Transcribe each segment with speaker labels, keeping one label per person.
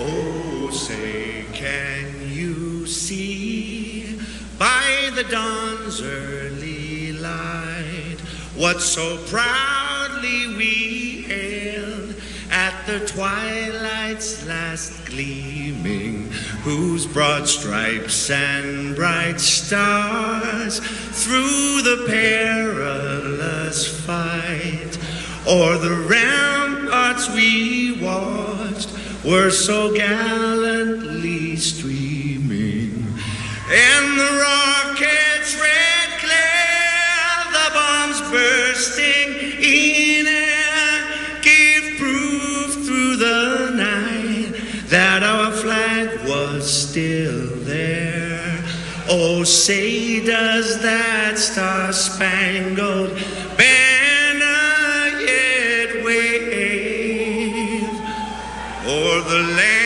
Speaker 1: Oh, say, can you see? By the dawn's early light what so proudly we hailed at the twilight's last gleaming, whose broad stripes and bright stars through the perilous fight o'er the ramparts we watched were so gallantly streaming. And the rocket's red glare, the bombs bursting in air, gave proof through the night that our flag was still there. Oh, say does that star-spangled banner the land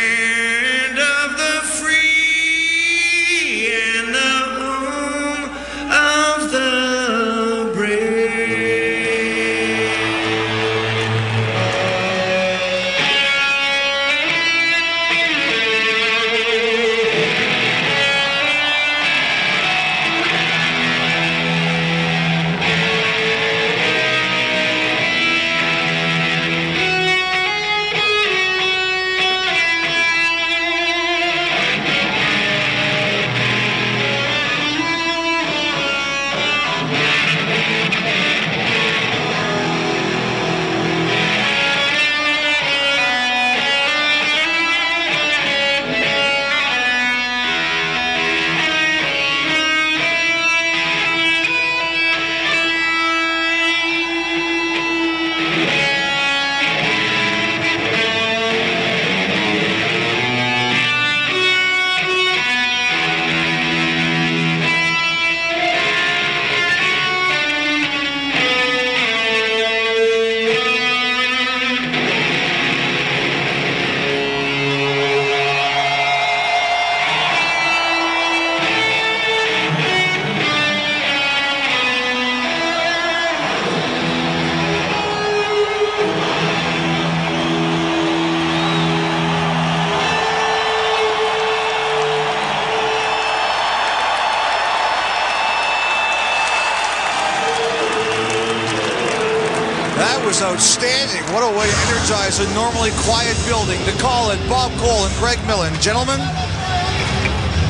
Speaker 2: That was outstanding. What a way to energize a normally quiet building. To call it Bob Cole and Greg Millen. Gentlemen,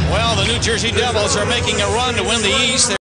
Speaker 3: Well, the New Jersey Devils are making a run to win the East.